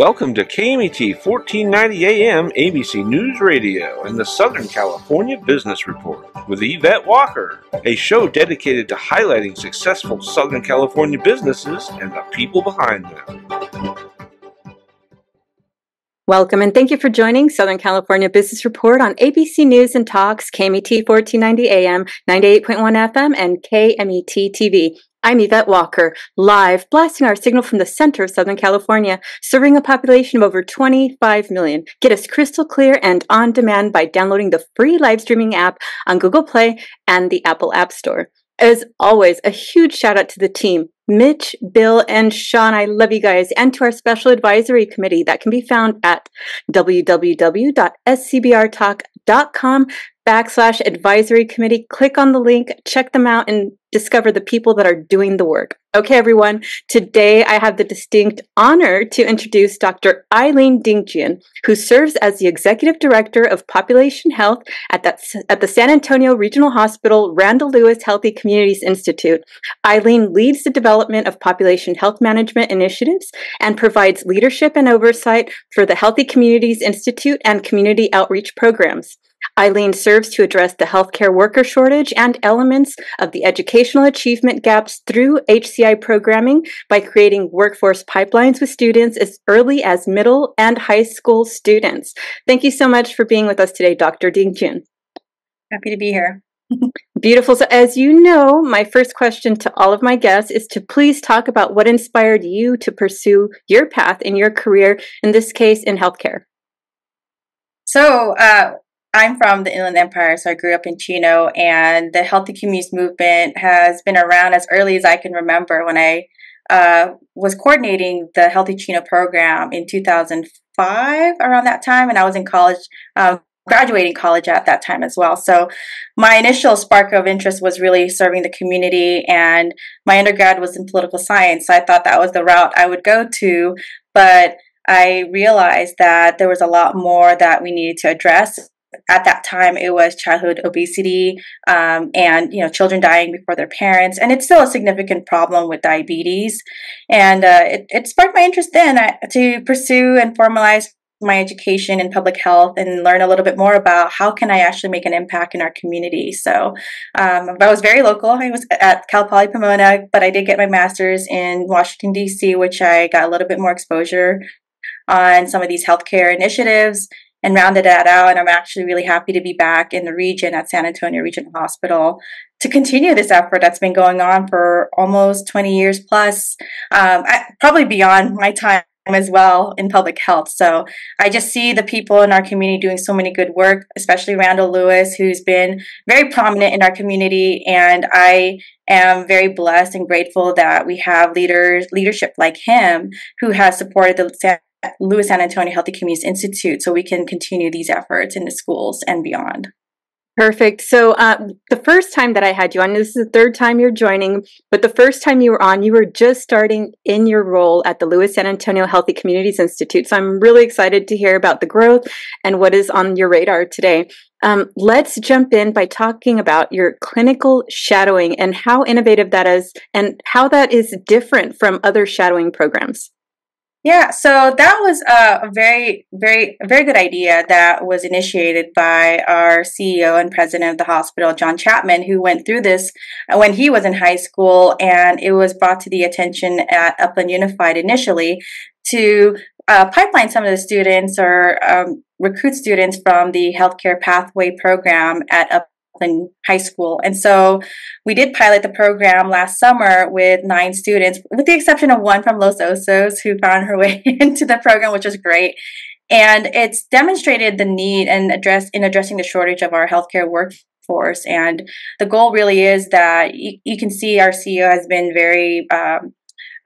Welcome to KMET 1490 AM ABC News Radio and the Southern California Business Report with Yvette Walker, a show dedicated to highlighting successful Southern California businesses and the people behind them. Welcome and thank you for joining Southern California Business Report on ABC News and Talks, KMET 1490 AM, 98.1 FM, and KMET TV. I'm Yvette Walker, live blasting our signal from the center of Southern California, serving a population of over 25 million. Get us crystal clear and on demand by downloading the free live streaming app on Google Play and the Apple App Store. As always, a huge shout out to the team, Mitch, Bill, and Sean. I love you guys. And to our special advisory committee that can be found at www.scbrtalk.com backslash advisory committee. Click on the link, check them out, and discover the people that are doing the work. Okay, everyone. Today I have the distinct honor to introduce Dr. Aileen Dinkjian, who serves as the Executive Director of Population Health at, that, at the San Antonio Regional Hospital Randall Lewis Healthy Communities Institute. Aileen leads the development of population health management initiatives and provides leadership and oversight for the Healthy Communities Institute and community outreach programs. Aileen serves to address the healthcare worker shortage and elements of the educational achievement gaps through HCI programming by creating workforce pipelines with students as early as middle and high school students. Thank you so much for being with us today, Dr. Dinkjian. Happy to be here. Beautiful. So, as you know, my first question to all of my guests is to please talk about what inspired you to pursue your path in your career, in this case, in healthcare. So, uh, I'm from the Inland Empire, so I grew up in Chino, and the Healthy Communities movement has been around as early as I can remember when I uh, was coordinating the Healthy Chino program in 2005, around that time, and I was in college, um, graduating college at that time as well. So my initial spark of interest was really serving the community, and my undergrad was in political science, so I thought that was the route I would go to, but I realized that there was a lot more that we needed to address at that time it was childhood obesity um, and you know children dying before their parents and it's still a significant problem with diabetes and uh, it, it, sparked my interest then uh, to pursue and formalize my education in public health and learn a little bit more about how can I actually make an impact in our community. So um, I was very local. I was at Cal Poly Pomona, but I did get my master's in Washington D.C., which I got a little bit more exposure on some of these healthcare initiatives and rounded that out. And I'm actually really happy to be back in the region at San Antonio Regional Hospital to continue this effort that's been going on for almost 20 years plus, um, probably beyond my time as well in public health. So I just see the people in our community doing so many good work, especially Randall Lewis, who's been very prominent in our community. And I am very blessed and grateful that we have leaders, leadership like him who has supported the San Lewis San Antonio Healthy Communities Institute so we can continue these efforts in the schools and beyond. Perfect. So, uh, the first time that I had you on, this is the third time you're joining, but the first time you were on, you were just starting in your role at the Lewis San Antonio Healthy Communities Institute. So, I'm really excited to hear about the growth and what is on your radar today. Um, let's jump in by talking about your clinical shadowing and how innovative that is and how that is different from other shadowing programs. Yeah, so that was a very, very, very good idea that was initiated by our CEO and president of the hospital, John Chapman, who went through this when he was in high school, and it was brought to the attention at Upland Unified initially to uh, pipeline some of the students or um, recruit students from the healthcare pathway program at In high school. And so we did pilot the program last summer with nine students, with the exception of one from Los Osos who found her way into the program, which was great. And it's demonstrated the need and address in addressing the shortage of our healthcare workforce. And the goal really is that you, you can see our CEO has been very, um,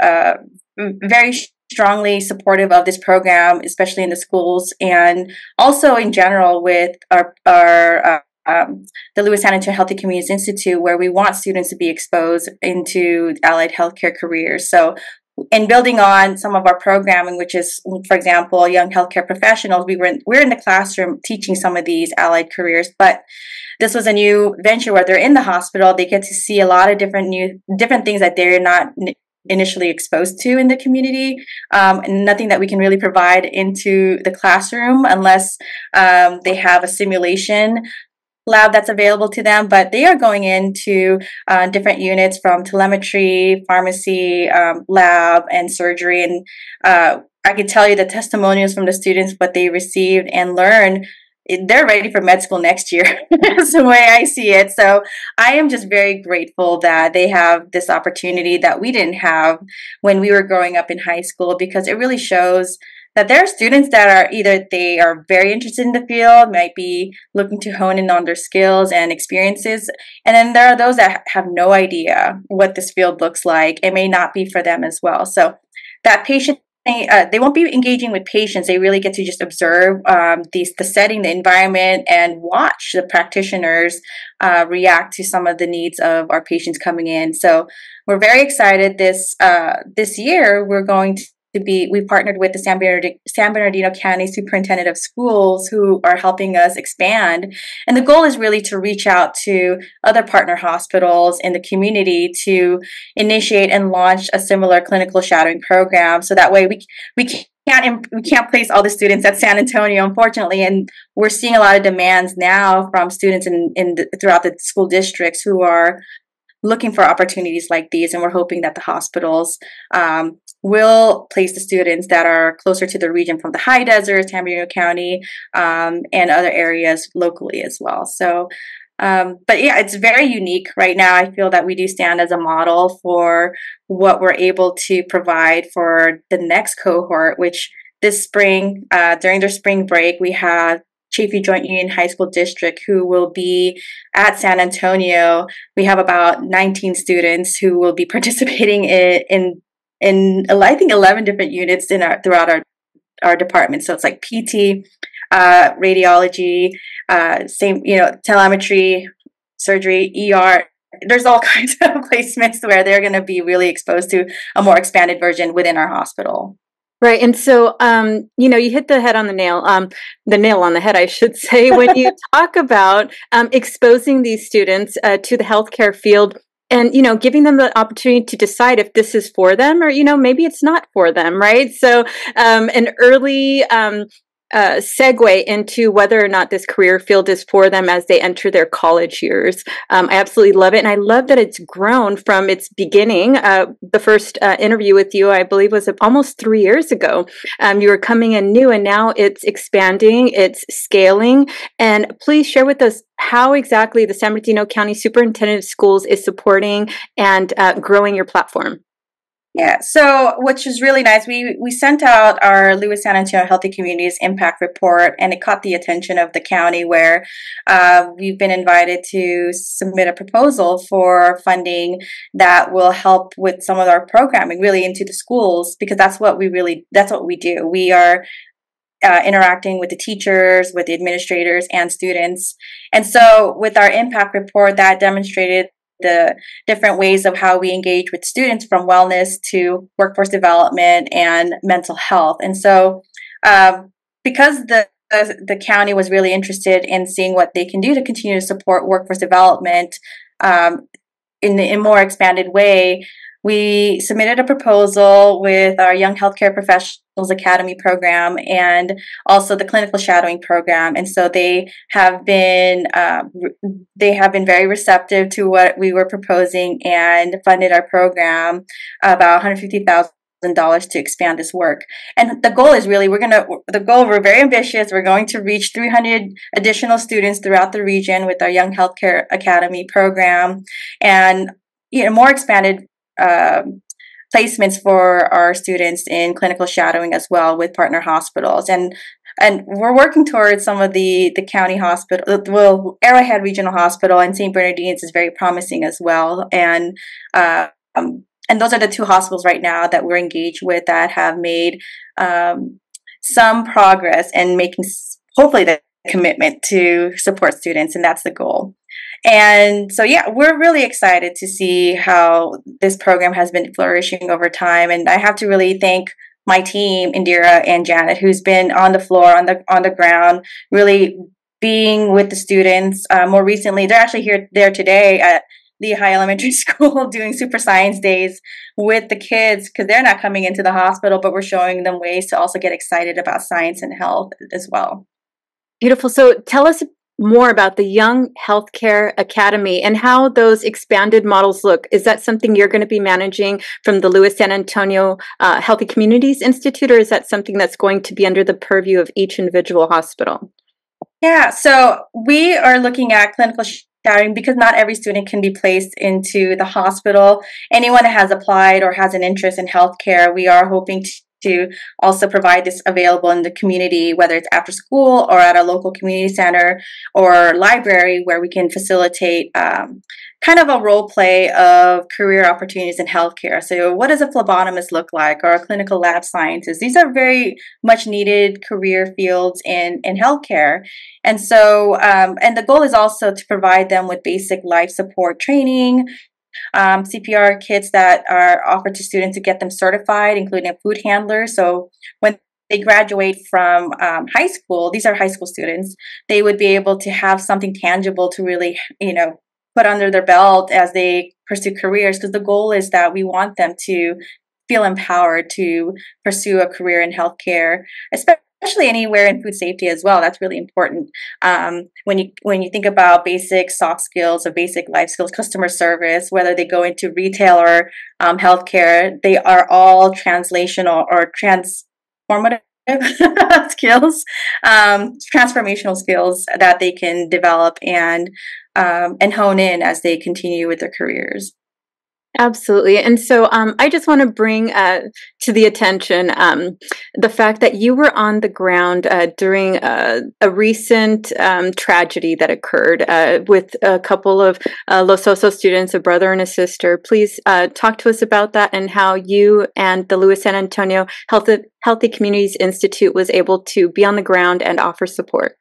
uh, very strongly supportive of this program, especially in the schools and also in general with our, our uh, um, the Lewis San Antonio Healthy Communities Institute, where we want students to be exposed into allied healthcare careers. So, in building on some of our programming, which is, for example, young healthcare professionals, we were in, we're in the classroom teaching some of these allied careers, but this was a new venture where they're in the hospital. They get to see a lot of different new different things that they're not initially exposed to in the community, um, and nothing that we can really provide into the classroom unless um, they have a simulation lab that's available to them, but they are going into uh, different units from telemetry, pharmacy, um, lab, and surgery. And uh, I can tell you the testimonials from the students, what they received and learned. They're ready for med school next year. That's the way I see it. So I am just very grateful that they have this opportunity that we didn't have when we were growing up in high school because it really shows that there are students that are either they are very interested in the field, might be looking to hone in on their skills and experiences, and then there are those that have no idea what this field looks like. It may not be for them as well. So that patient uh, they won't be engaging with patients. They really get to just observe um, the, the setting, the environment, and watch the practitioners uh, react to some of the needs of our patients coming in. So we're very excited. This uh, this year, we're going to be we've partnered with the San Bernardino, San Bernardino County Superintendent of Schools who are helping us expand. And the goal is really to reach out to other partner hospitals in the community to initiate and launch a similar clinical shadowing program. So that way we we can't we can't place all the students at San Antonio, unfortunately, and we're seeing a lot of demands now from students in, in the, throughout the school districts who are looking for opportunities like these, and we're hoping that the hospitals um, will place the students that are closer to the region from the high desert, San Bernardino County, um, and other areas locally as well. So, um, but yeah, it's very unique right now. I feel that we do stand as a model for what we're able to provide for the next cohort, which this spring, uh, during their spring break, we have Chaffey Joint Union High School District who will be at San Antonio. We have about 19 students who will be participating in, in in I think eleven different units in our throughout our our department. So it's like PT, uh, radiology, uh, same you know telemetry, surgery, ER. There's all kinds of placements where they're going to be really exposed to a more expanded version within our hospital. Right. And so, um, you know, you hit the head on the nail, um, the nail on the head, I should say, when you talk about um, exposing these students uh, to the healthcare field and you know giving them the opportunity to decide if this is for them or you know maybe it's not for them right? So um, an early um, uh, segue into whether or not this career field is for them as they enter their college years. Um, I absolutely love it. And I love that it's grown from its beginning. Uh, the first uh, interview with you, I believe, was almost three years ago. Um, you were coming in new, and now it's expanding, it's scaling. And please share with us how exactly the San Bernardino County Superintendent of Schools is supporting and uh, growing your platform. Yeah, so which is really nice. We we sent out our Lewis San Antonio Healthy Communities Impact Report, and it caught the attention of the county, where uh, we've been invited to submit a proposal for funding that will help with some of our programming, really into the schools, because that's what we really that's what we do. We are uh, interacting with the teachers, with the administrators, and students. And so, with our impact report, that demonstrated the different ways of how we engage with students from wellness to workforce development and mental health. And so, um, because the the county was really interested in seeing what they can do to continue to support workforce development um, in in more expanded way, we submitted a proposal with our Young Healthcare Professionals Academy program and also the clinical shadowing program. And so they have been uh, they have been very receptive to what we were proposing and funded our program about one hundred fifty thousand dollars to expand this work. And the goal is really we're gonna the goal we're very ambitious. We're going to reach 300 additional students throughout the region with our Young Healthcare Academy program and you know more expanded um, placements for our students in clinical shadowing as well with partner hospitals. And and we're working towards some of the the county hospital uh, well arrowhead regional hospital and st bernardine's is very promising as well. And uh, um, and those are the two hospitals right now that we're engaged with that have made um, some progress and making hopefully the commitment to support students and that's the goal and so, yeah, we're really excited to see how this program has been flourishing over time. And I have to really thank my team, Indira and Janet, who's been on the floor, on the on the ground, really being with the students. Uh, more recently, they're actually here there today at Lehigh Elementary School doing super science days with the kids because they're not coming into the hospital, but we're showing them ways to also get excited about science and health as well. Beautiful. So tell us more about the Young Healthcare Academy and how those expanded models look. Is that something you're going to be managing from the Lewis San Antonio uh, Healthy Communities Institute, or is that something that's going to be under the purview of each individual hospital? Yeah, so we are looking at clinical shadowing because not every student can be placed into the hospital. Anyone that has applied or has an interest in healthcare, we are hoping to to also provide this available in the community, whether it's after school or at a local community center or library, where we can facilitate um, kind of a role play of career opportunities in healthcare. So, what does a phlebotomist look like, or a clinical lab scientist? These are very much needed career fields in in healthcare, and so um, and the goal is also to provide them with basic life support training, um, CPR kits that are offered to students to get them certified, including a food handler. So when they graduate from um, high school, these are high school students, they would be able to have something tangible to really, you know, put under their belt as they pursue careers. Because the goal is that we want them to feel empowered to pursue a career in healthcare, especially especially anywhere in food safety as well. That's really important. Um, when you when you think about basic soft skills or basic life skills, customer service, whether they go into retail or um, healthcare, they are all translational or transformative skills, um, transformational skills that they can develop and um, and hone in as they continue with their careers. Absolutely. And so um, I just want to bring uh, to the attention um, the fact that you were on the ground uh, during uh, a recent um, tragedy that occurred uh, with a couple of uh, Los Osos students, a brother and a sister. Please uh, talk to us about that and how you and the Lewis San Antonio Healthy, Healthy Communities Institute was able to be on the ground and offer support.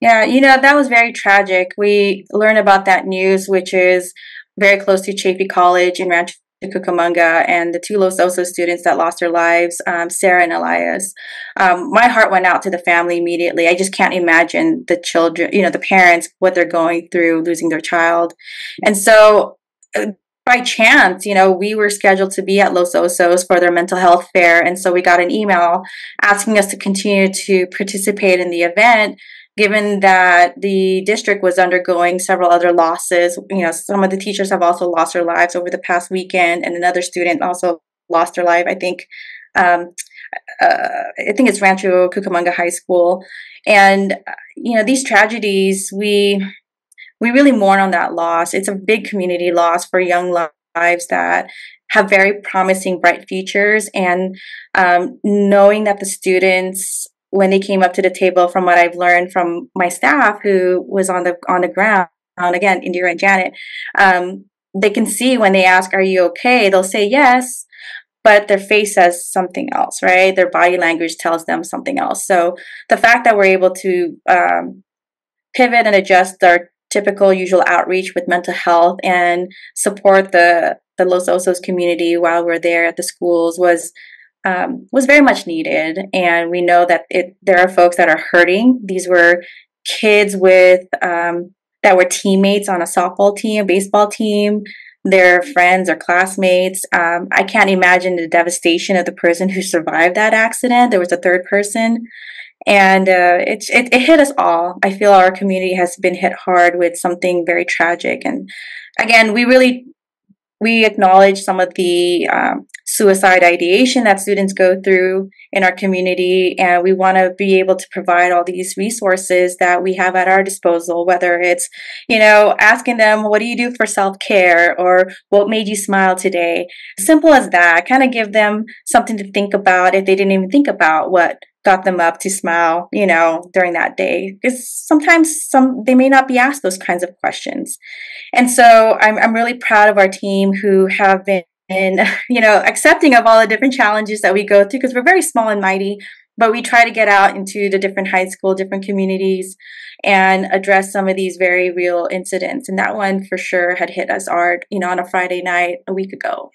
Yeah, you know, that was very tragic. We learned about that news, which is very close to Chaffey College in Rancho Cucamonga and the two Los Osos students that lost their lives, um, Sarah and Elias. Um, my heart went out to the family immediately. I just can't imagine the children, you know, the parents, what they're going through losing their child. And so, uh, by chance, you know, we were scheduled to be at Los Osos for their mental health fair. And so we got an email asking us to continue to participate in the event given that the district was undergoing several other losses. You know, some of the teachers have also lost their lives over the past weekend, and another student also lost their life. I think, um, uh, I think it's Rancho Cucamonga High School, and you know, these tragedies we we really mourn on that loss. It's a big community loss for young lives that have very promising, bright futures, and um, knowing that the students when they came up to the table from what I've learned from my staff who was on the on the ground again Indira and Janet um, they can see when they ask are you okay? They'll say yes but their face says something else right? Their body language tells them something else. So the fact that we're able to um, pivot and adjust our typical usual outreach with mental health and support the the Los Osos community while we're there at the schools was um, was very much needed. And we know that it, there are folks that are hurting. These were kids with um, that were teammates on a softball team, a baseball team, their friends or classmates. Um, I can't imagine the devastation of the person who survived that accident. There was a third person. And uh, it, it, it hit us all. I feel our community has been hit hard with something very tragic. And again, we really we acknowledge some of the um, suicide ideation that students go through in our community. And we want to be able to provide all these resources that we have at our disposal, whether it's, you know, asking them, what do you do for self care? Or what made you smile today? Simple as that. Kind of give them something to think about if they didn't even think about what got them up to smile, you know, during that day. Because sometimes some they may not be asked those kinds of questions. And so I'm I'm really proud of our team who have been you know accepting of all the different challenges that we go through because we're very small and mighty but we try to get out into the different high school different communities and address some of these very real incidents and that one for sure had hit us hard you know on a friday night a week ago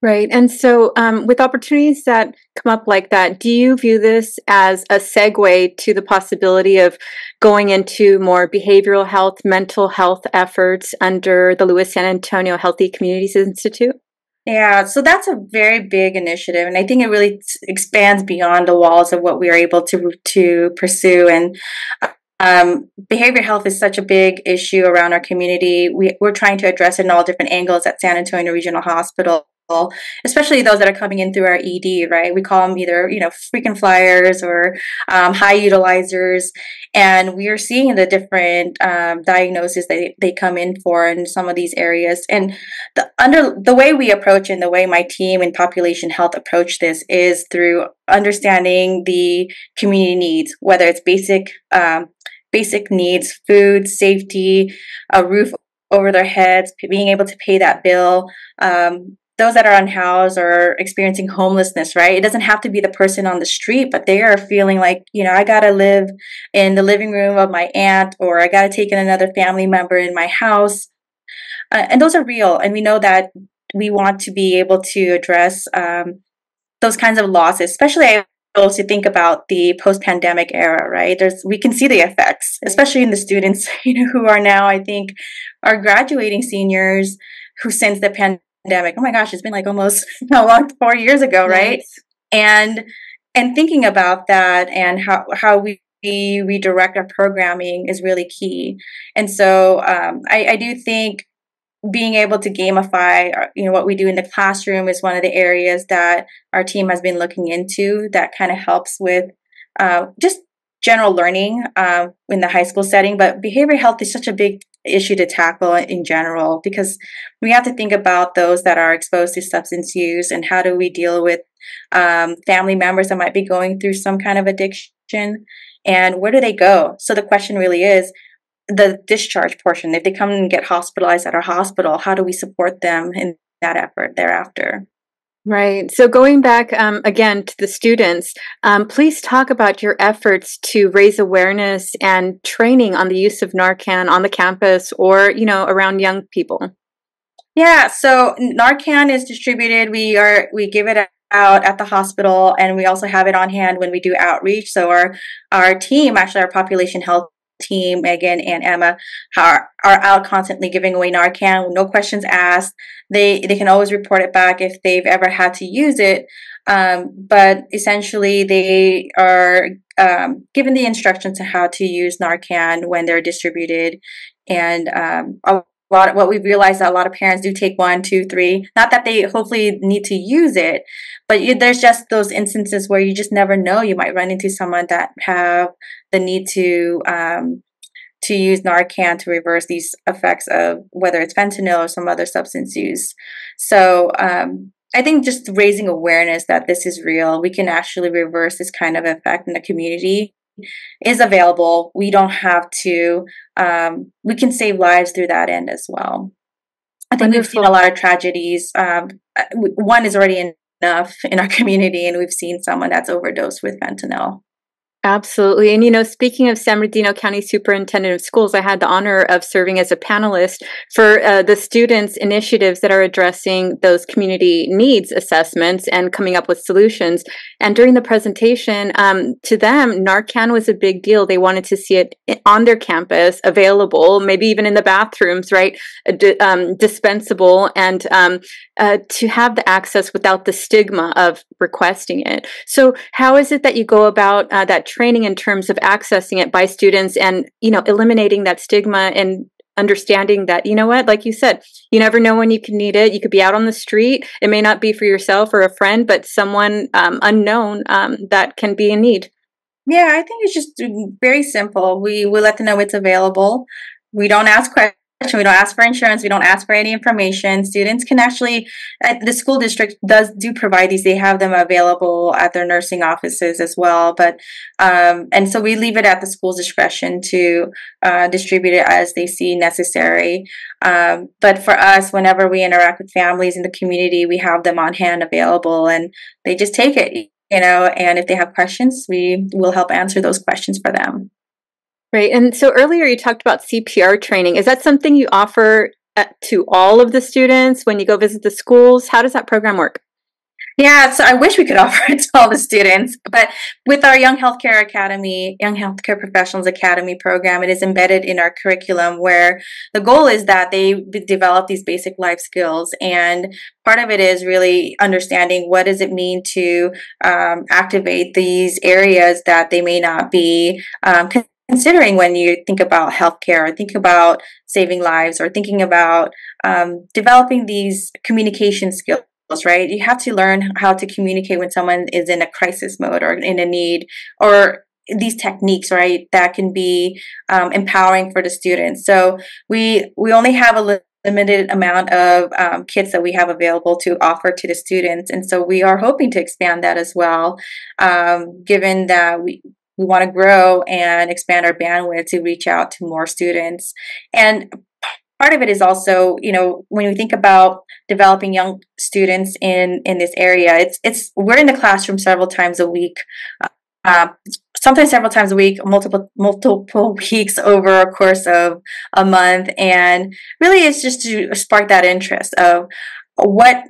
Right. And so, um, with opportunities that come up like that, do you view this as a segue to the possibility of going into more behavioral health, mental health efforts under the Lewis San Antonio Healthy Communities Institute? Yeah, so that's a very big initiative, and I think it really expands beyond the walls of what we are able to to pursue. And um, behavioral health is such a big issue around our community. We, we're trying to address it in all different angles at San Antonio Regional Hospital especially those that are coming in through our ED, right? We call them either, you know, frequent flyers or um, high utilizers. And we are seeing the different um, diagnoses that they, come in for in some of these areas. And the under the way we approach and the way my team and population health approach this is through understanding the community needs, whether it's basic um, basic needs, food, safety, a roof over their heads, being able to pay that bill, um, those that are unhoused or experiencing homelessness, right? It doesn't have to be the person on the street, but they are feeling like, you know, I got to live in the living room of my aunt or I got to take in another family member in my house. Uh, and those are real. And we know that we want to be able to address um, those kinds of losses, especially to think about the post-pandemic era, right? There's we can see the effects, especially in the students, you know, who are now, I think, are graduating seniors who since the pandemic pandemic. Oh my gosh, it's been like almost how long? Four years ago, right? And and thinking about that and how how we redirect our programming is really key. And so um, I, I do think being able to gamify uh, you know what we do in the classroom is one of the areas that our team has been looking into that kind of helps with uh, just general learning uh, in the high school setting but behavioral health is such a big issue to tackle in general because we have to think about those that are exposed to substance use and how do we deal with um, family members that might be going through some kind of addiction and where do they go? So the question really is the discharge portion. If they come and get hospitalized at our hospital how do we support them in that effort thereafter Right. So going back um, again to the students, um, please talk about your efforts to raise awareness and training on the use of Narcan on the campus or you know around young people. Yeah. So Narcan is distributed. We are we give it out at the hospital, and we also have it on hand when we do outreach. So our our team, actually, our population health team, Megan and Emma, are, are out constantly giving away Narcan, no questions asked. They they can always report it back if they've ever had to use it. Um, but essentially, they are um, given the instructions to how to use Narcan when they're distributed, and um, a lot. Of, what we've realized that a lot of parents do take one, two, three. Not that they hopefully need to use it, but you, there's just those instances where you just never know. You might run into someone that have the need to um, to use Narcan to reverse these effects of whether it's fentanyl or some other substance use. So um, I think just raising awareness that this is real, we can actually reverse this kind of effect in the community is available. We don't have to. Um, we can save lives through that end as well. I think Wonderful. we've seen a lot of tragedies. Um, uh, one is already enough in our community, and we've seen someone that's overdosed with fentanyl. Absolutely. And, you know, speaking of San Bernardino County Superintendent of Schools, I had the honor of serving as a panelist for uh, the students' initiatives that are addressing those community needs assessments and coming up with solutions. And during the presentation, um, to them, Narcan was a big deal. They wanted to see it on their campus, available, maybe even in the bathrooms, right? Um, dispensable, and um, uh, to have the access without the stigma of requesting it. So, how is it that you go about uh, that? training in terms of accessing it by students and you know eliminating that stigma and understanding that you know what like you said you never know when you can need it. You could be out on the street. It may not be for yourself or a friend but someone um, unknown um, that can be in need. Yeah i think it's just very simple. We we let them know it's available. We don't ask questions we don't ask for insurance we don't ask for any information. Students can actually the school district does do provide these they have them available at their nursing offices as well but um, and so we leave it at the school's discretion to uh, distribute it as they see necessary. Um, but for us whenever we interact with families in the community we have them on hand available and they just take it you know and if they have questions we will help answer those questions for them Right. And so earlier you talked about CPR training. Is that something you offer to all of the students when you go visit the schools? How does that program work? Yeah, so I wish we could offer it to all the students, but with our Young Healthcare Academy, Young Healthcare Professionals Academy program, it is embedded in our curriculum where the goal is that they develop these basic life skills. And part of it is really understanding what does it mean to um, activate these areas that they may not be um, considering when you think about healthcare or think about saving lives or thinking about um, developing these communication skills right? You have to learn how to communicate when someone is in a crisis mode or in a need or these techniques right that can be um, empowering for the students so we we only have a limited amount of um, kits that we have available to offer to the students and so we are hoping to expand that as well um, given that we we want to grow and expand our bandwidth to reach out to more students. And part of it is also you know when we think about developing young students in in this area it's it's we're in the classroom several times a week uh, sometimes several times a week multiple multiple weeks over a course of a month. And really it's just to spark that interest of what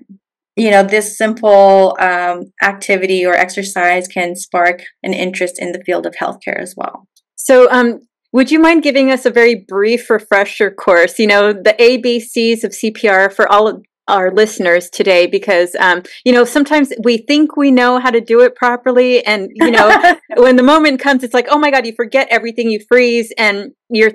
you know this simple um, activity or exercise can spark an interest in the field of healthcare as well so um, would you mind giving us a very brief refresher course? You know, the ABCs of CPR for all of our listeners today, because, um, you know, sometimes we think we know how to do it properly. And, you know, when the moment comes, it's like, oh my God, you forget everything, you freeze, and you're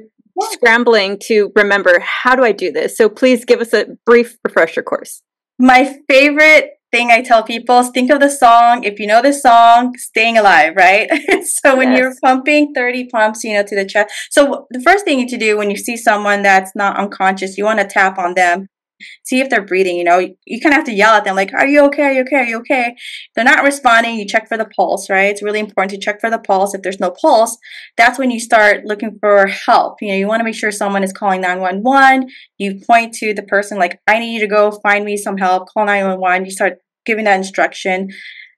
scrambling to remember, how do I do this? So please give us a brief refresher course. My favorite thing I tell people is think of the song. If you know the song, staying alive, right? so when yes. you're pumping 30 pumps, you know, to the chest. So the first thing you need to do when you see someone that's not unconscious, you want to tap on them see if they're breathing. You know, you, you kind of have to yell at them, like, Are you okay? Are you okay? Are you okay? If they're not responding, you check for the pulse, right? It's really important to check for the pulse. If there's no pulse, that's when you start looking for help. You know, you want to make sure someone is calling 911. You point to the person, like, I need you to go find me some help, call 911. You start giving that instruction.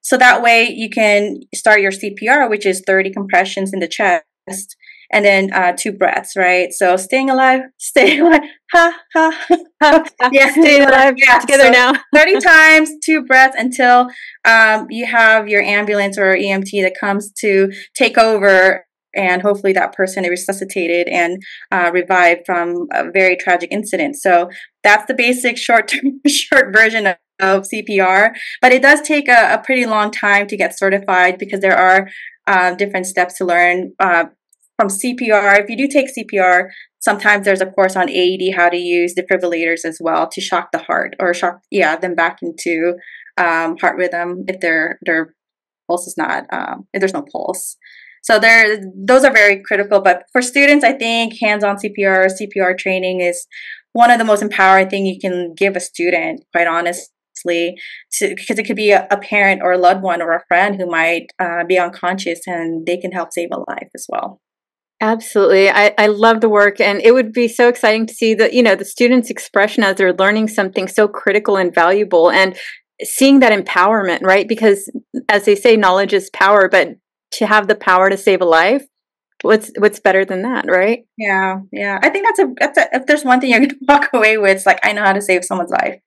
So that way you can start your CPR, which is 30 compressions in the chest and then uh, two breaths, right? So staying alive, stay alive, ha ha ha. yeah, stay alive. Yeah, together so now. Thirty times, two breaths until um, you have your ambulance or EMT that comes to take over. And hopefully that person is resuscitated and uh, revived from a very tragic incident. So that's the basic short term, short version of, of CPR. But it does take a, a, pretty long time to get certified because there are uh, different steps to learn. Uh, from CPR. If you do take CPR, sometimes there's a course on AED, how to use defibrillators as well to shock the heart or shock, yeah, them back into um, heart rhythm if their their pulse is not um, if there's no pulse. So there, those are very critical. But for students, I think hands-on CPR, CPR training is one of the most empowering thing you can give a student. Quite honestly. Because it could be a, a, parent or a loved one or a friend who might uh, be unconscious and they can help save a life as well. Absolutely. I, I love the work and it would be so exciting to see the, you know, the students' expression as they're learning something so critical and valuable and seeing that empowerment, right? Because as they say, knowledge is power, but to have the power to save a life, what's what's better than that, right? Yeah, yeah. I think that's a, that's a if there's one thing you're gonna walk away with, it's like I know how to save someone's life.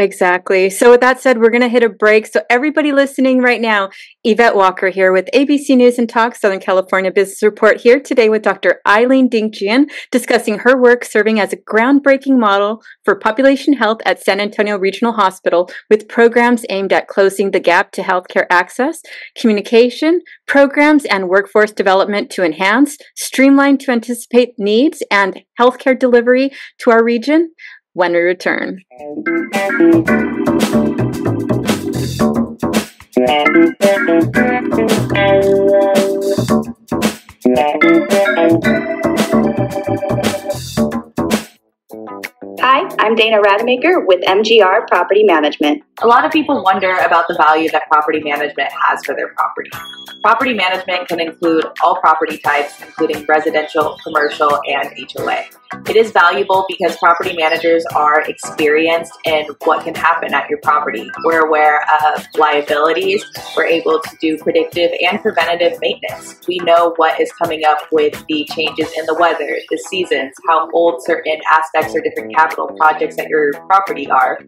Exactly. So, with that said, we're going to hit a break. So, everybody listening right now, Yvette Walker here with ABC News and Talk Southern California Business Report here today with Dr. Aileen Dinkjian discussing her work serving as a groundbreaking model for population health at San Antonio Regional Hospital with programs aimed at closing the gap to healthcare access, communication, programs, and workforce development to enhance, streamline to anticipate needs, and healthcare delivery to our region when we return. Hi, I'm Dana Rademacher with MGR Property Management. A lot of people wonder about the value that property management has for their property. Property management can include all property types, including residential, commercial, and HOA. It is valuable because property managers are experienced in what can happen at your property. We're aware of liabilities. We're able to do predictive and preventative maintenance. We know what is coming up with the changes in the weather, the seasons, how old certain aspects or different capital projects at your property are.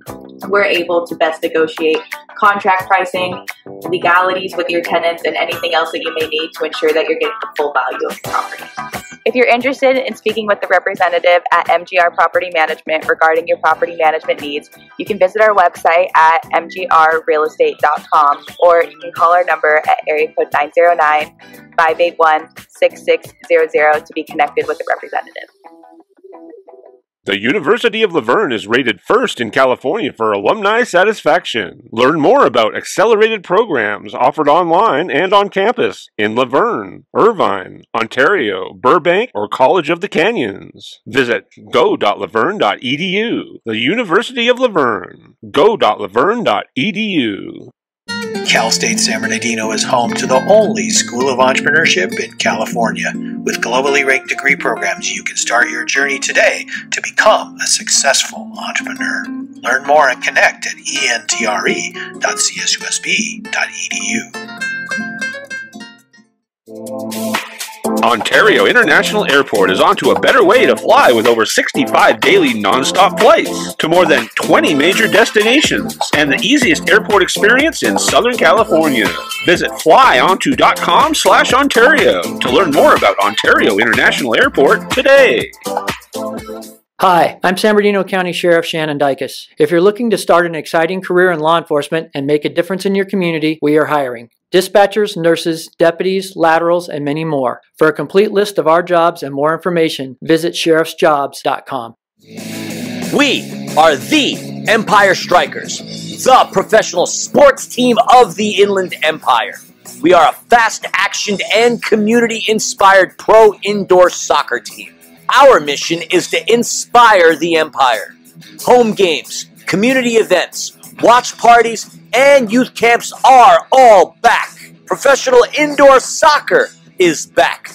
We're able to best negotiate contract pricing, legalities with your tenants, and anything else that you may need to ensure that you're getting the full value of the property. If you're interested in speaking with the representative at MGR Property Management regarding your property management needs, you can visit our website at mgrrealestate.com or you can call our number at area code 909 581 6600 to be connected with a representative. The University of La Verne is rated first in California for alumni satisfaction. Learn more about accelerated programs offered online and on campus in La Verne, Irvine, Ontario, Burbank, or College of the Canyons. Visit go.laverne.edu. The University of La Verne. go.laverne.edu. Cal State San Bernardino is home to the only School of Entrepreneurship in California. With globally ranked degree programs, you can start your journey today to become a successful entrepreneur. Learn more and connect at entre.csusb.edu. Ontario International Airport is onto a better way to fly with over 65 daily nonstop flights to more than 20 major destinations and the easiest airport experience in Southern California. Visit flyonto.com slash Ontario to learn more about Ontario International Airport today. Hi, I'm San Bernardino County Sheriff Shannon Dicus. If you're looking to start an exciting career in law enforcement and make a difference in your community, we are hiring dispatchers, nurses, deputies, laterals, and many more. For a complete list of our jobs and more information, visit sheriffsjobs.com. We are the Empire Strikers, the professional sports team of the Inland Empire. We are a fast actioned and community inspired pro indoor soccer team. Our mission is to inspire the Empire. Home games, community events, watch parties, and youth camps are all back. Professional indoor soccer is back.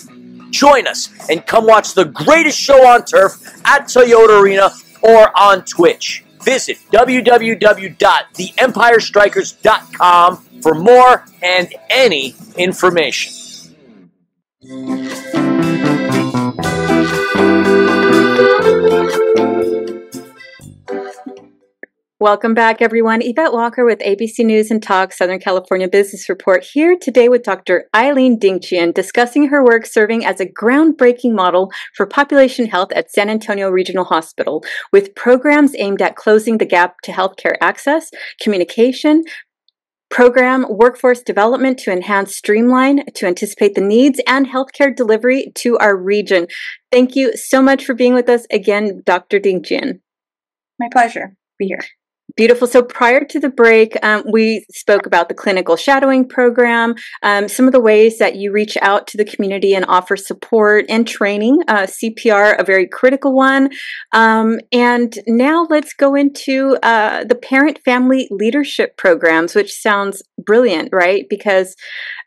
Join us and come watch the greatest show on turf at Toyota Arena or on Twitch. Visit www.theempirestrikers.com for more and any information. Welcome back, everyone. Yvette Walker with ABC News and Talk Southern California Business Report here today with Dr. Aileen Dinkjian discussing her work serving as a groundbreaking model for population health at San Antonio Regional Hospital with programs aimed at closing the gap to healthcare access, communication, program workforce development to enhance streamline to anticipate the needs and healthcare delivery to our region. Thank you so much for being with us again, Dr. Dinkjian. My pleasure. Be here. Beautiful. So prior to the break, um, we spoke about the clinical shadowing program, um, some of the ways that you reach out to the community and offer support and training, uh, CPR, a very critical one. Um, and now let's go into uh, the parent family leadership programs, which sounds brilliant, right? Because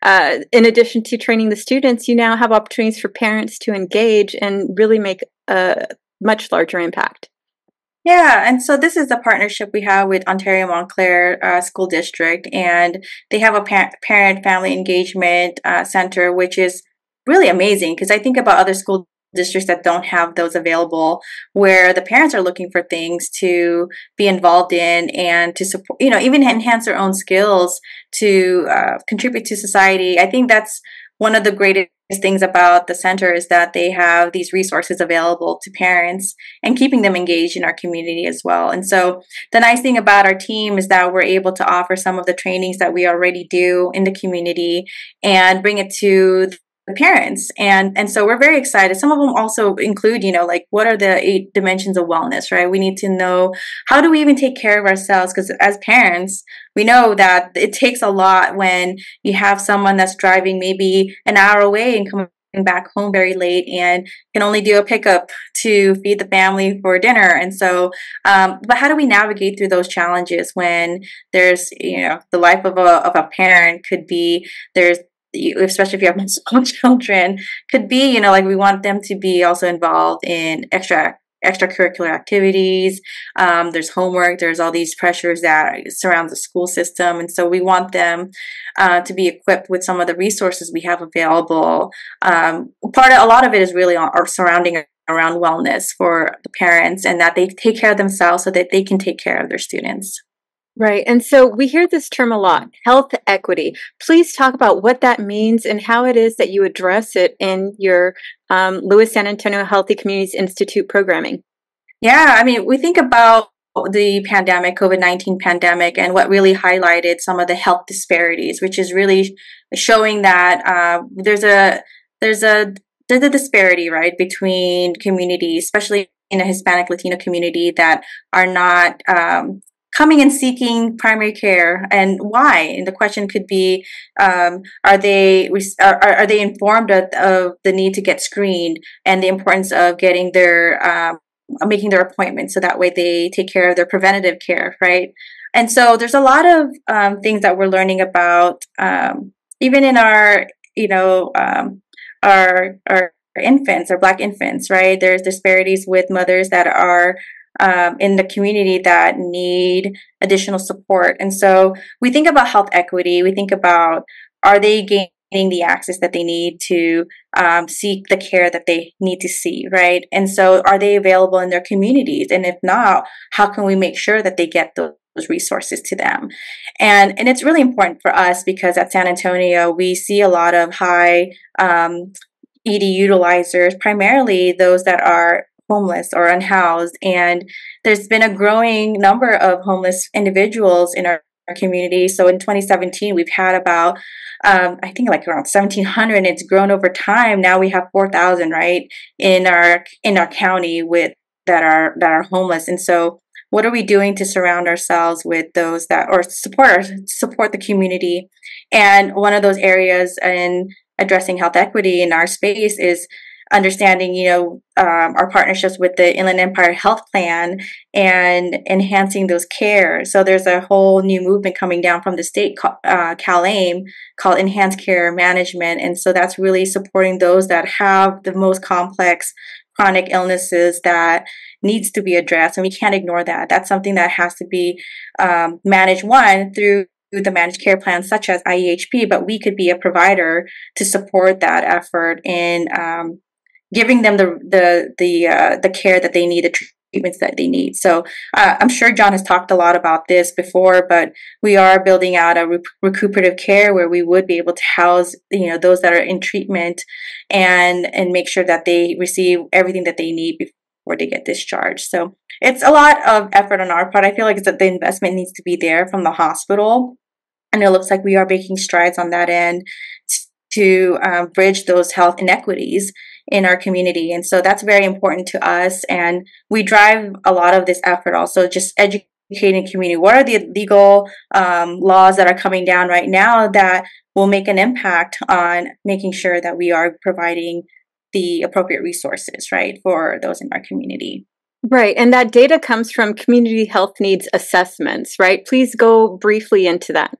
uh, in addition to training the students, you now have opportunities for parents to engage and really make a much larger impact. Yeah, and so this is a partnership we have with Ontario Montclair uh, School District, and they have a pa- parent family engagement uh, center, which is really amazing because I think about other school districts that don't have those available where the parents are looking for things to be involved in and to support you know even enhance their own skills to uh, contribute to society. I think that's one of the greatest things about the center is that they have these resources available to parents and keeping them engaged in our community as well. And so the nice thing about our team is that we're able to offer some of the trainings that we already do in the community and bring it to parents. And and so we're very excited. Some of them also include you know like what are the eight dimensions of wellness right? We need to know how do we even take care of ourselves? Because as parents we know that it takes a lot when you have someone that's driving maybe an hour away and coming back home very late and can only do a pickup to feed the family for dinner. And so, um, but how do we navigate through those challenges when there's, you know, the life of a, of a parent could be, there's, especially if you have small children, could be, you know, like we want them to be also involved in extra extracurricular activities. Um, there's homework. There's all these pressures that surround the school system, and so we want them uh, to be equipped with some of the resources we have available. Um, part of a lot of it is really on, or surrounding around wellness for the parents, and that they take care of themselves so that they can take care of their students. Right. And so we hear this term a lot health equity. Please talk about what that means and how it is that you address it in your um, Lewis San Antonio Healthy Communities Institute programming. Yeah. I mean, we think about the pandemic, COVID 19 pandemic, and what really highlighted some of the health disparities, which is really showing that uh, there's a there's a there's a disparity right between communities, especially in a Hispanic Latino community that are not um, coming and seeking primary care and why? And the question could be um, are they are, are they informed of, of, the need to get screened and the importance of getting their um, making their appointments so that way they take care of their preventative care right? And so there's a lot of um, things that we're learning about um, even in our you know um, our our infants or black infants right? There's disparities with mothers that are um, in the community that need additional support. And so we think about health equity. We think about are they gaining the access that they need to um, seek the care that they need to see, right? And so are they available in their communities? And if not, how can we make sure that they get those? resources to them and and it's really important for us because at san antonio we see a lot of high um, ed utilizers primarily those that are homeless or unhoused. And there's been a growing number of homeless individuals in our, our community. So in 2017, we've had about um, I think like around 1700 and it's grown over time. Now we have 4,000, right, in our, in our county with, that are, that are homeless. And so what are we doing to surround ourselves with those that, or support, support the community? And one of those areas in addressing health equity in our space is understanding, you know, um, our partnerships with the Inland Empire Health Plan and enhancing those care. So there's a whole new movement coming down from the state, uh, CalAIM, called Enhanced Care Management. And so that's really supporting those that have the most complex chronic illnesses that needs to be addressed. And we can't ignore that. That's something that has to be um, managed, one, through the managed care plans such as IEHP, but we could be a provider to support that effort in um, giving them the the the uh, the care that they need, the treatments that they need. So uh, I'm sure John has talked a lot about this before, but we are building out a re- recuperative care where we would be able to house you know those that are in treatment and and make sure that they receive everything that they need before they get discharged. So it's a lot of effort on our part. I feel like that the investment needs to be there from the hospital. And it looks like we are making strides on that end to um, bridge those health inequities in our community. And so that's very important to us. And we drive a lot of this effort also just educating community. What are the legal um, laws that are coming down right now that will make an impact on making sure that we are providing the appropriate resources, right, for those in our community? Right. And that data comes from community health needs assessments, right? Please go briefly into that.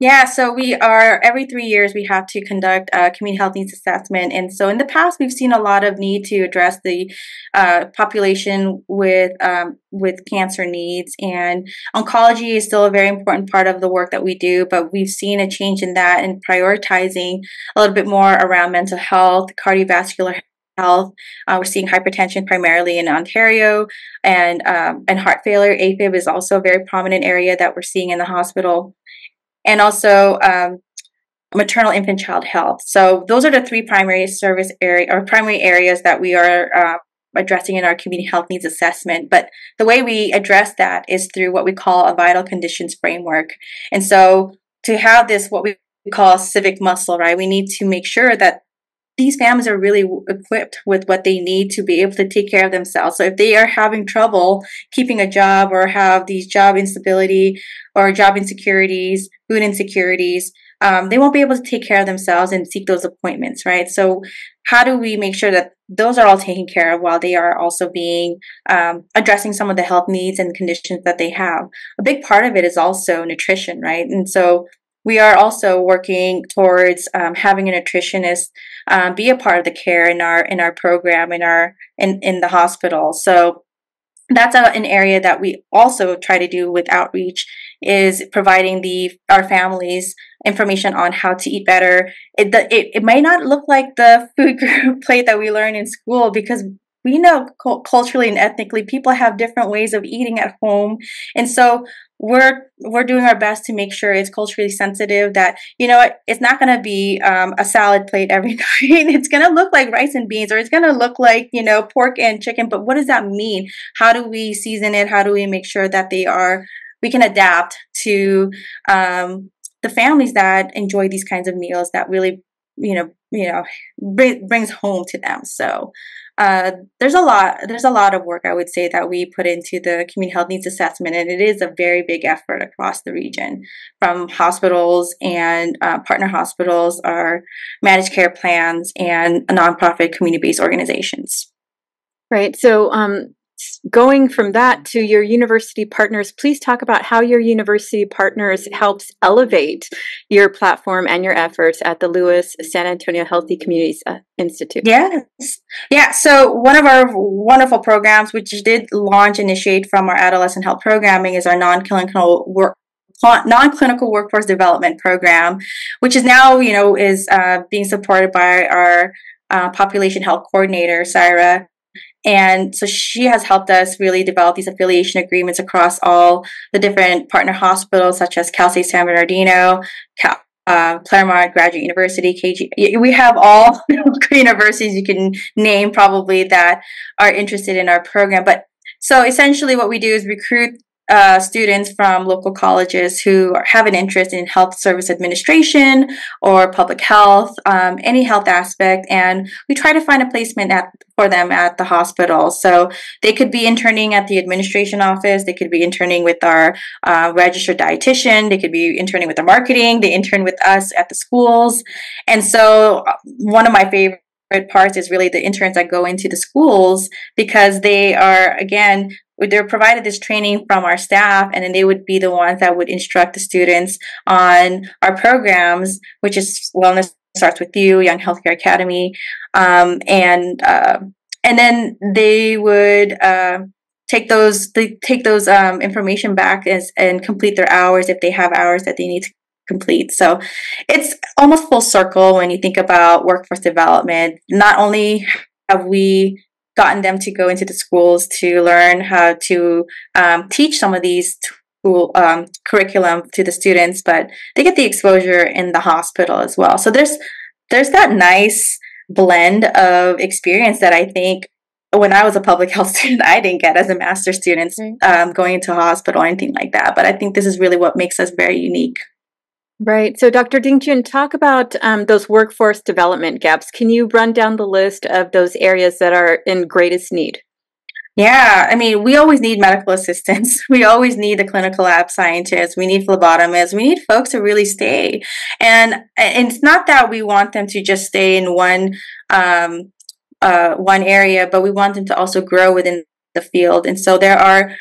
Yeah, so we are every three years we have to conduct a community health needs assessment, and so in the past we've seen a lot of need to address the uh, population with um, with cancer needs, and oncology is still a very important part of the work that we do. But we've seen a change in that and prioritizing a little bit more around mental health, cardiovascular health. Uh, we're seeing hypertension primarily in Ontario, and um, and heart failure. AFib is also a very prominent area that we're seeing in the hospital and also um, maternal infant child health. So those are the three primary service area or primary areas that we are uh, addressing in our community health needs assessment. But the way we address that is through what we call a vital conditions framework. And so to have this, what we call civic muscle, right? We need to make sure that these families are really equipped with what they need to be able to take care of themselves. So if they are having trouble keeping a job or have these job instability or job insecurities, food insecurities, um, they won't be able to take care of themselves and seek those appointments, right? So, how do we make sure that those are all taken care of while they are also being um, addressing some of the health needs and conditions that they have? A big part of it is also nutrition, right? And so, we are also working towards um, having a nutritionist um, be a part of the care in our in our program in our in in the hospital. So that's a, an area that we also try to do with outreach is providing the our families information on how to eat better. It, the, it, it may not look like the food group plate that we learn in school because we know culturally and ethnically people have different ways of eating at home. And so we're we're doing our best to make sure it's culturally sensitive that you know it's not going to be um, a salad plate every night. It's going to look like rice and beans or it's going to look like you know pork and chicken but what does that mean? How do we season it? How do we make sure that they are we can adapt to um, the families that enjoy these kinds of meals that really you know you know bring, brings home to them. So uh, there's a lot there's a lot of work i would say that we put into the community health needs assessment and it is a very big effort across the region. From hospitals and uh, partner hospitals our managed care plans and nonprofit community-based organizations. Right so um, going from that to your university partners, please talk about how your university partners helps elevate your platform and your efforts at the Lewis San Antonio Healthy Communities uh, Institute. Yes. Yeah. So one of our wonderful programs, which did launch, initiate from our adolescent health programming is our non-clinical work non-clinical workforce development program, which is now, you know, is uh, being supported by our uh, population health coordinator, Syra and so she has helped us really develop these affiliation agreements across all the different partner hospitals, such as Cal State San Bernardino, Cal, uh, Claremont Graduate University, KG. We have all universities you can name probably that are interested in our program. But so essentially, what we do is recruit uh, students from local colleges who have an interest in health service administration or public health, um, any health aspect, and we try to find a placement at, for them at the hospital. So they could be interning at the administration office, they could be interning with our uh, registered dietitian, they could be interning with the marketing, they intern with us at the schools. And so uh, one of my favorite parts is really the interns that go into the schools because they are again they're provided this training from our staff and then they would be the ones that would instruct the students on our programs which is wellness starts with you young healthcare academy um, and uh, and then they would uh, take those they take those um, information back as, and complete their hours if they have hours that they need to complete. So it's almost full circle when you think about workforce development. Not only have we gotten them to go into the schools to learn how to um, teach some of these tool, um, curriculum to the students, but they get the exposure in the hospital as well. So there's there's that nice blend of experience that I think when I was a public health student, I didn't get as a master student um, going into a hospital or anything like that. But I think this is really what makes us very unique. Right. So, Dr. Dinkjian, talk about um, those workforce development gaps. Can you run down the list of those areas that are in greatest need? Yeah, I mean, we always need medical assistants. We always need the clinical lab scientists. We need phlebotomists. We need folks to really stay. And, and it's not that we want them to just stay in one um, uh, one area, but we want them to also grow within the field. And so there are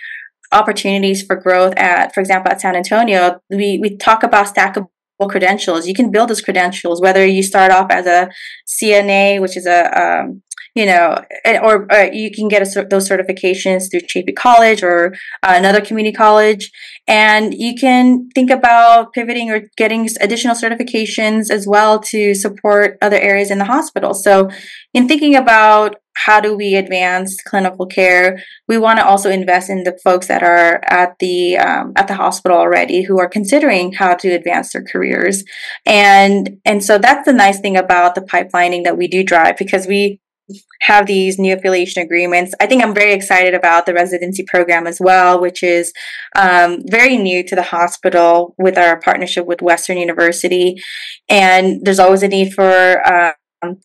opportunities for growth at, for example, at San Antonio, we, we talk about stackable credentials. You can build those credentials, whether you start off as a CNA, which is a, um, you know, eh, or, or, you can get a, those certifications through Chaffey College or uh, another community college. And you can think about pivoting or getting additional certifications as well to support other areas in the hospital. So, in thinking about how do we advance clinical care we want to also invest in the folks that are at the um, at the hospital already who are considering how to advance their careers and and so that's the nice thing about the pipelining that we do drive because we have these new affiliation agreements. I think I'm very excited about the residency program as well, which is um, very new to the hospital with our partnership with Western University. And there's always a need for uh,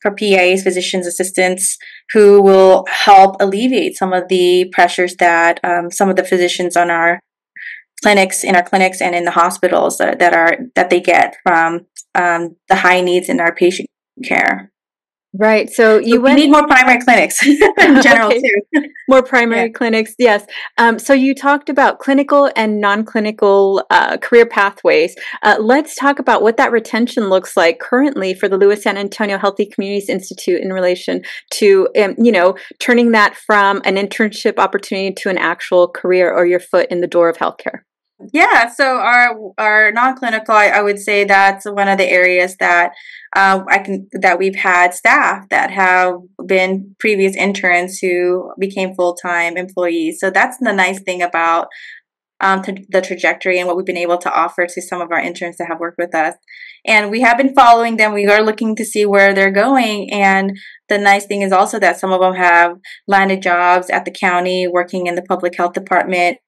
for PAs, physicians assistants, who will help alleviate some of the pressures that um, some of the physicians on our clinics in our clinics and in the hospitals that, that are that they get from um, the high needs in our patient care. Right. So you we need more primary clinics in general Okay. too. more primary clinics. Yes. Um, so you talked about clinical and non-clinical uh, career pathways. Uh, let's talk about what that retention looks like currently for the Lewis San Antonio Healthy Communities Institute in relation to, um, you know, turning that from an internship opportunity to an actual career or your foot in the door of healthcare. Yeah, so our our non-clinical, I, I would say that's one of the areas that uh, I can that we've had staff that have been previous interns who became full-time employees. So that's the nice thing about um, the trajectory and what we've been able to offer to some of our interns that have worked with us. And we have been following them. We are looking to see where they're going. And the nice thing is also that some of them have landed jobs at the county, working in the public health department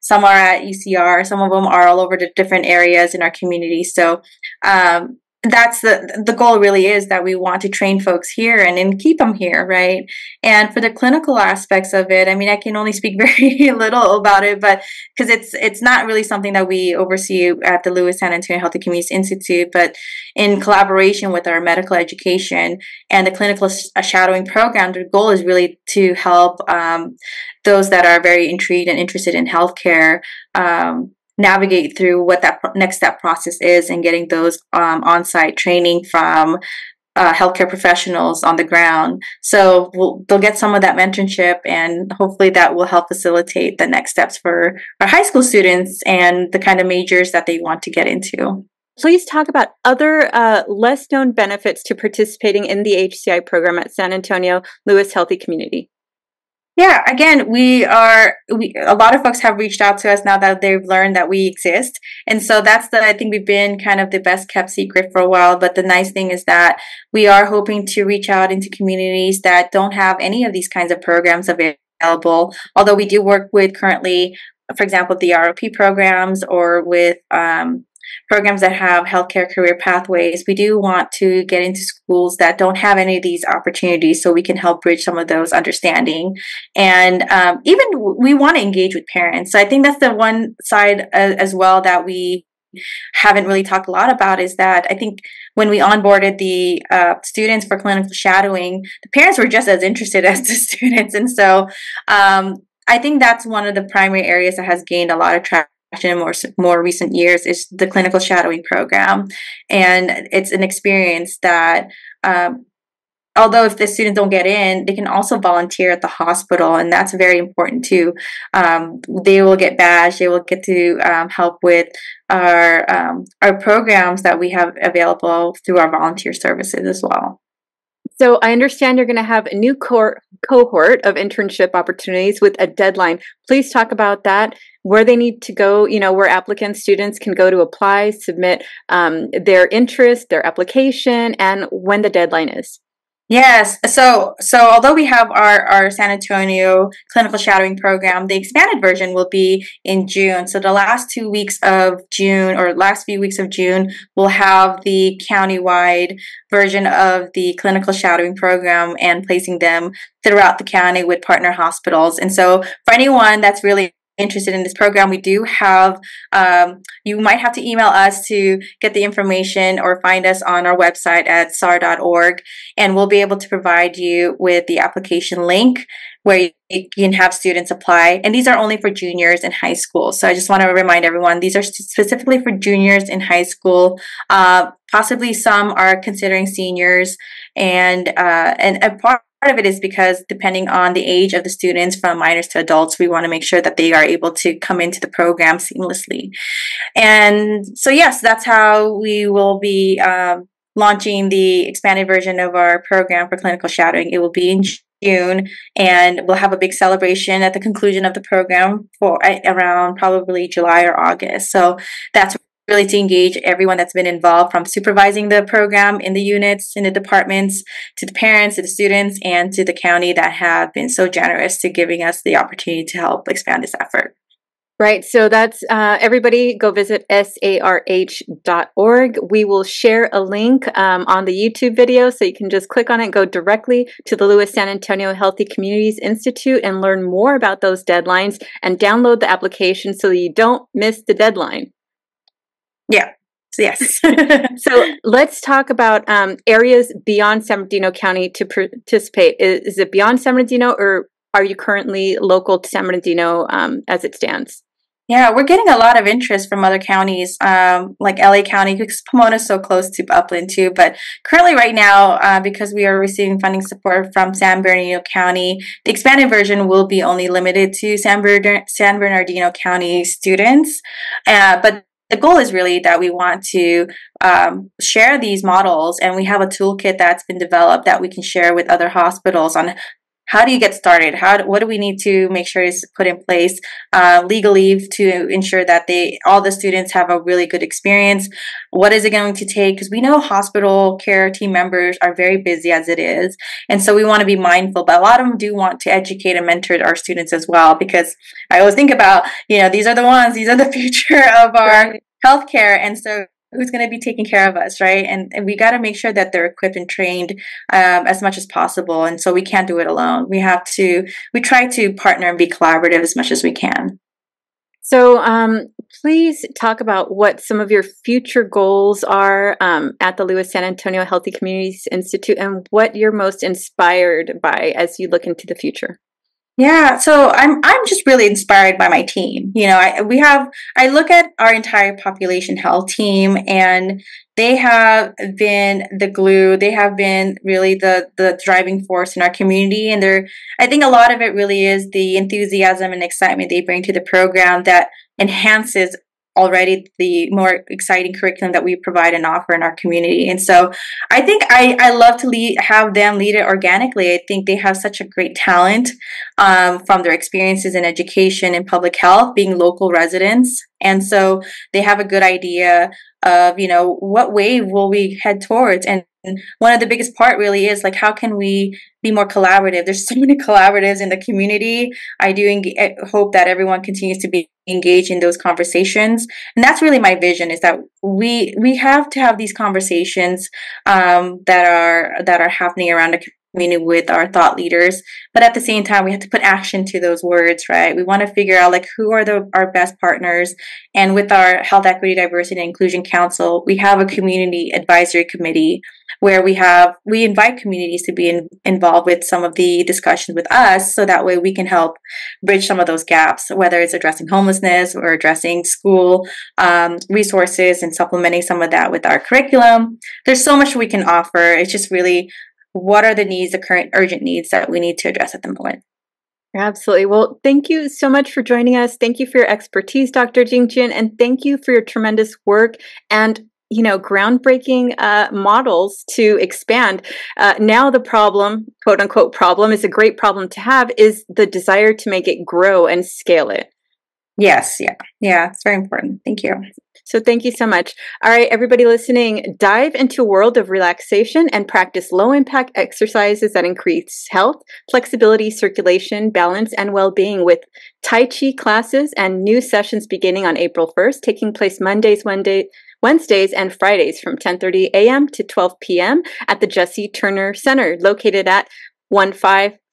some are at UCR, some of them are all over the different areas in our community. So um, that's the the goal really is that we want to train folks here and then keep them here, right? And for the clinical aspects of it, I mean, I can only speak very little about it, but because it's it's not really something that we oversee at the Lewis San Antonio Healthy Communities Institute, but in collaboration with our medical education and the clinical sh- shadowing program, the goal is really to help um, those that are very intrigued and interested in healthcare um, navigate through what that next step process is and getting those um, on-site training from uh, healthcare professionals on the ground. So we'll, they'll get some of that mentorship, and hopefully that will help facilitate the next steps for our high school students and the kind of majors that they want to get into. Please talk about other uh, less known benefits to participating in the HCI program at San Antonio Lewis Healthy Community. Yeah, again, we are we a lot of folks have reached out to us now that they've learned that we exist. And so that's the I think we've been kind of the best kept secret for a while, but the nice thing is that we are hoping to reach out into communities that don't have any of these kinds of programs available. Although we do work with currently for example, the ROP programs or with um, programs that have healthcare career pathways. We do want to get into schools that don't have any of these opportunities so we can help bridge some of those understanding. And um, even we want to engage with parents. So I think that's the one side uh, as well that we haven't really talked a lot about is that I think when we onboarded the uh, students for clinical shadowing, the parents were just as interested as the students. And so um, I think that's one of the primary areas that has gained a lot of traction in more more recent years is the clinical shadowing program, and it's an experience that. Um, although if the students don't get in, they can also volunteer at the hospital, and that's very important too. Um, they will get badged. They will get to um, help with our um, our programs that we have available through our volunteer services as well. So I understand you're going to have a new cohort of internship opportunities with a deadline. Please talk about that, where they need to go, you know, where applicants, students can go to apply, submit um, their interest, their application, and when the deadline is. Yes. So, so although we have our, our San Antonio clinical shadowing program, the expanded version will be in June. So the last two weeks of June or last few weeks of June, we'll have the countywide version of the clinical shadowing program and placing them throughout the county with partner hospitals. And so for anyone that's really interested in this program, we do have, um, you might have to email us to get the information or find us on our website at sar.org, and we'll be able to provide you with the application link where you can have students apply. And these are only for juniors in high school. So I just want to remind everyone these are specifically for juniors in high school. Uh, possibly some are considering seniors, and uh, and a part part of it is because depending on the age of the students from minors to adults we want to make sure that they are able to come into the program seamlessly. And so yes that's how we will be um, launching the expanded version of our program for clinical shadowing. It will be in june and we'll have a big celebration at the conclusion of the program for around probably july or august. So that's really to engage everyone that's been involved from supervising the program in the units, in the departments, to the parents, to the students, and to the county that have been so generous to giving us the opportunity to help expand this effort. Right. So that's uh, everybody go visit sarh.org. We will share a link um, on the YouTube video so you can just click on it, go directly to the Lewis San Antonio Healthy Communities Institute and learn more about those deadlines and download the application so you don't miss the deadline. Yeah. Yes. so let's talk about um, areas beyond San Bernardino County to participate. Is, is, it beyond San Bernardino or are you currently local to San Bernardino um, as it stands? Yeah, we're getting a lot of interest from other counties, um, like LA County, because Pomona is so close to Upland too. But currently, right now, uh, because we are receiving funding support from San Bernardino County, the expanded version will be only limited to San, San Bernardino County students. Uh, but the goal is really that we want to um, share these models and we have a toolkit that's been developed that we can share with other hospitals on how do you get started? How what do we need to make sure is put in place uh, legally to ensure that they all the students have a really good experience? What is it going to take? Because we know hospital care team members are very busy as it is, and so we want to be mindful. But a lot of them do want to educate and mentor our students as well. Because I always think about you know these are the ones, these are the future of our right. healthcare, and so who's going to be taking care of us right? And, and we got to make sure that they're equipped and trained um, as much as possible and so we can't do it alone. We have to we try to partner and be collaborative as much as we can. So um, please talk about what some of your future goals are um, at the lewis san antonio healthy communities institute and what you're most inspired by as you look into the future yeah, so I'm I'm just really inspired by my team. You know, I we have I look at our entire population health team and they have been the glue. They have been really the the driving force in our community and they're I think a lot of it really is the enthusiasm and excitement they bring to the program that enhances already the more exciting curriculum that we provide and offer in our community. And so I think I, I love to lead, have them lead it organically. I think they have such a great talent um, from their experiences in education and public health, being local residents. And so they have a good idea of, you know, what wave will we head towards? And one of the biggest part really is like how can we be more collaborative? There's so many collaboratives in the community. I do eh, hope that everyone continues to be engaged in those conversations. And that's really my vision is that we we have to have these conversations um, that are that are happening around the community with our thought leaders but at the same time we have to put action to those words right? We want to figure out like who are the our best partners and with our health equity diversity and inclusion council we have a community advisory committee where we have we invite communities to be in, involved with some of the discussions with us so that way we can help bridge some of those gaps whether it's addressing homelessness or addressing school um, resources and supplementing some of that with our curriculum. There's so much we can offer. It's just really what are the needs the current urgent needs that we need to address at the moment Absolutely. Well, thank you so much for joining us. Thank you for your expertise, Dr. Dinkjian, and thank you for your tremendous work and you know groundbreaking uh, models to expand uh, now the problem quote unquote problem is a great problem to have is the desire to make it grow and scale it yes yeah yeah it's very important thank you so thank you so much all right everybody listening dive into a world of relaxation and practice low impact exercises that increase health flexibility circulation balance and well-being with tai chi classes and new sessions beginning on april 1st taking place mondays wednesday Wednesdays and Fridays from 10:30 a.m. to 12 p.m. at the Jesse Turner Center located at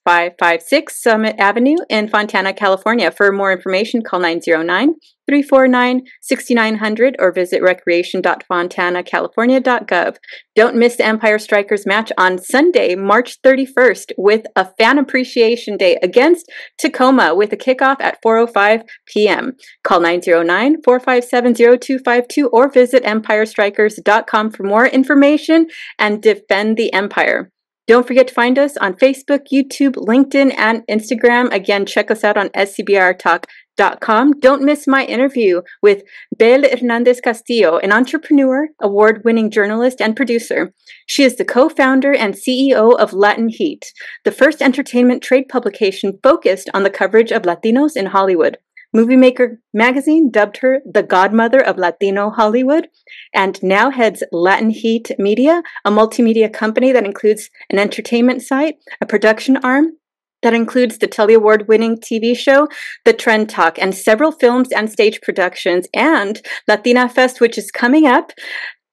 15556 Summit Avenue in Fontana, California. For more information, call 909 349 6900 or visit recreation.fontanacalifornia.gov. Don't miss the Empire Strikers match on Sunday, March 31st with a fan appreciation day against Tacoma with a kickoff at 4:05 p.m. Call 909-457-0252 or visit empirestrikers.com for more information and defend the empire. Don't forget to find us on Facebook, YouTube, LinkedIn, and Instagram. Again, check us out on scbrtalk.com. Don't miss my interview with Bel Hernandez Castillo, an entrepreneur, award winning journalist, and producer. She is the co founder and CEO of Latin Heat, the first entertainment trade publication focused on the coverage of Latinos in Hollywood. Movie Maker magazine dubbed her the godmother of Latino Hollywood and now heads Latin Heat Media, a multimedia company that includes an entertainment site, a production arm, that includes the Telly Award winning TV show, The Trend Talk, and several films and stage productions, and Latina Fest, which is coming up.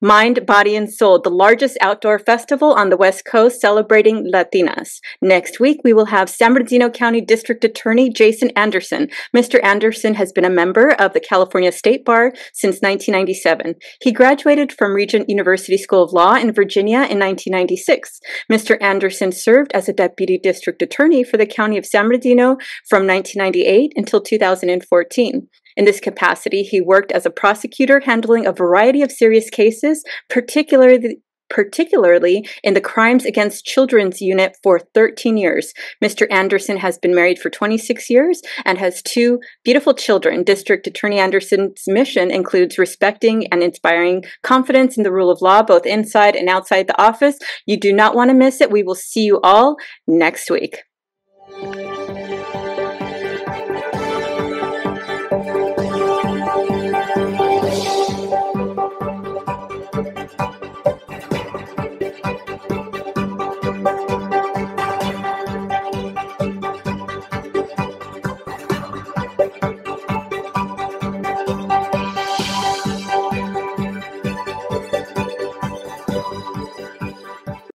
Mind, Body, and Soul, the largest outdoor festival on the West Coast celebrating Latinas. Next week, we will have San Bernardino County District Attorney Jason Anderson. Mr. Anderson has been a member of the California State Bar since 1997. He graduated from Regent University School of Law in Virginia in 1996. Mr. Anderson served as a Deputy District Attorney for the County of San Bernardino from 1998 until 2014. In this capacity, he worked as a prosecutor handling a variety of serious cases, particularly particularly in the Crimes Against Children's Unit for 13 years. Mr. Anderson has been married for 26 years and has two beautiful children. District Attorney Anderson's mission includes respecting and inspiring confidence in the rule of law, both inside and outside the office. You do not want to miss it. We will see you all next week.